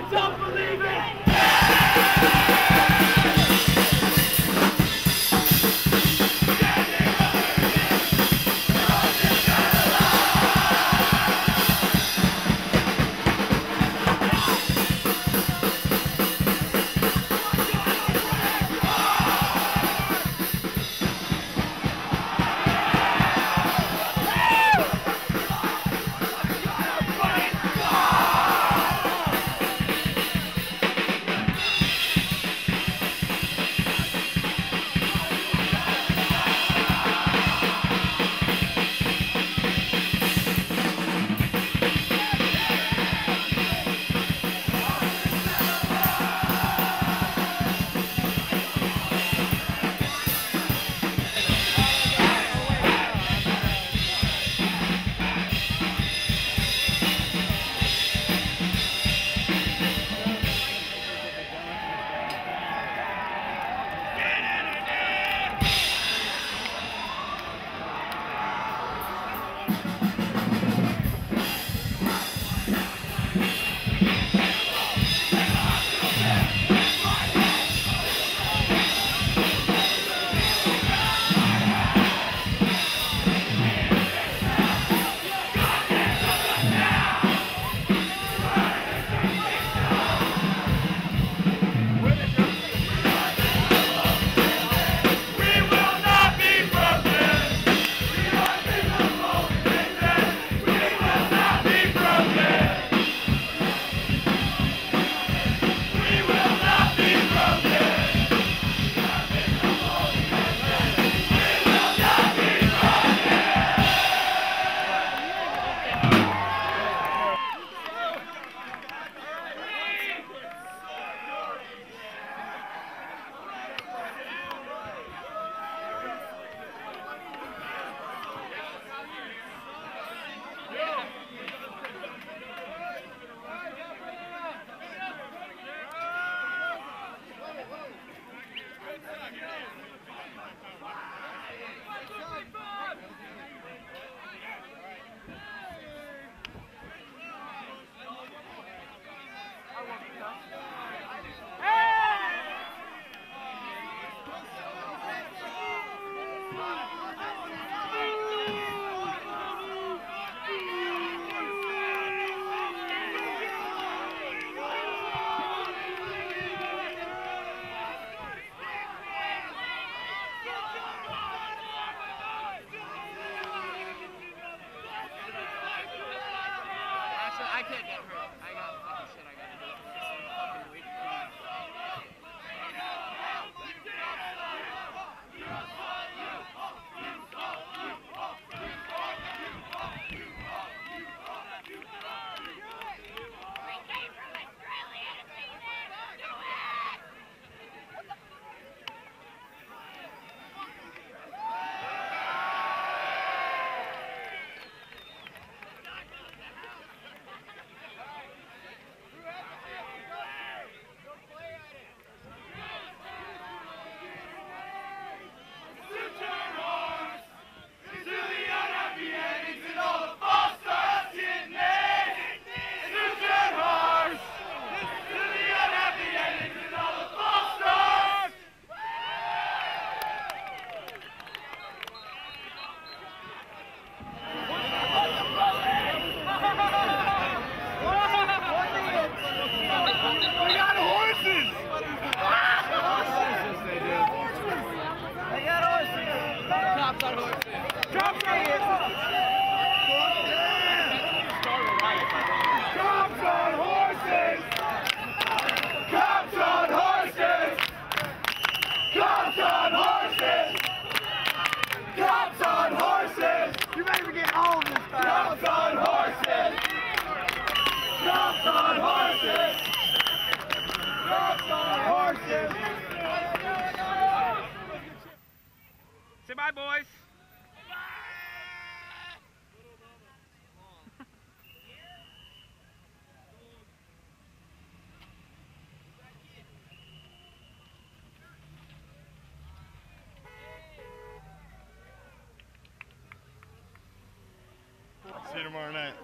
I don't believe it! I can't get hurt. Bye, boys. See you tomorrow night.